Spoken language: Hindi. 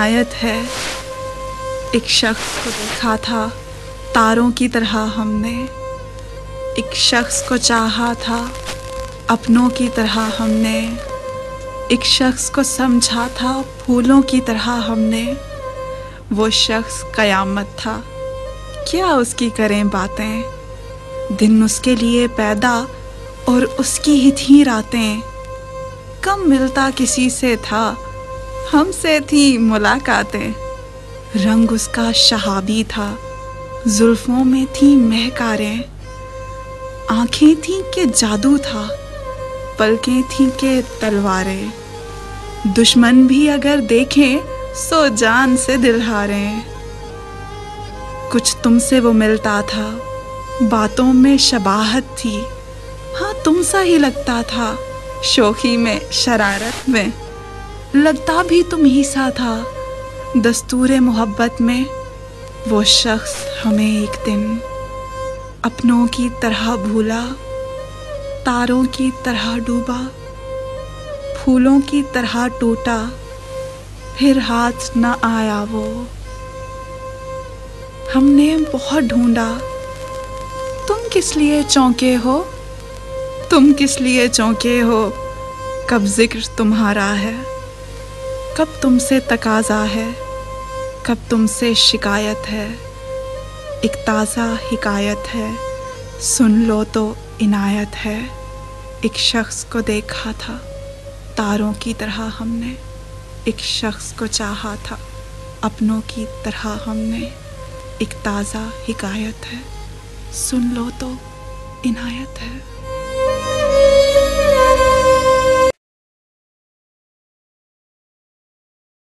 आयत है। एक शख्स को देखा था, तारों की तरह हमने। एक शख्स को चाहा था, अपनों की तरह हमने। एक शख्स को समझा था, फूलों की तरह हमने। वो शख्स कयामत था। क्या उसकी करें बातें? दिन उसके लिए पैदा और उसकी ही थी रातें। कम मिलता किसी से था हमसे थी मुलाकातें। रंग उसका शहाबी था। जुल्फों में थी महकारें। आँखें थी के जादू था। पलकें थी के तलवारें। दुश्मन भी अगर देखें, सो जान से दिल हारे। कुछ तुमसे वो मिलता था। बातों में शबाहत थी। हाँ तुम सा ही लगता था। शोखी में शरारत में। लगता भी तुम ही सा था। दस्तूर मोहब्बत में वो शख्स हमें एक दिन अपनों की तरह भूला, तारों की तरह डूबा, फूलों की तरह टूटा, फिर हाथ न आया वो। हमने बहुत ढूंढा, तुम किस लिए चौंके हो? तुम किस लिए चौंके हो? कब ज़िक्र तुम्हारा है? कब तुमसे तकाजा है? कब तुमसे शिकायत है? एक ताज़ा हिकायत है। सुन लो तो इनायत है। एक शख्स को देखा था, तारों की तरह हमने। एक शख्स को चाहा था, अपनों की तरह हमने। एक ताज़ा हिकायत है। सुन लो तो इनायत है।